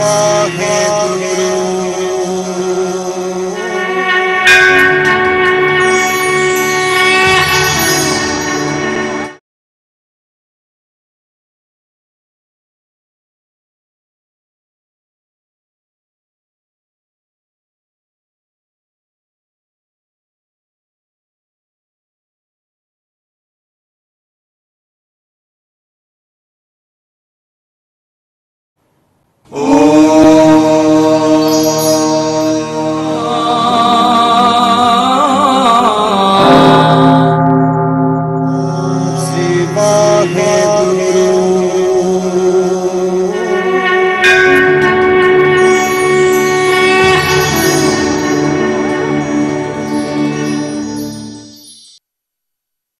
more hands Oh.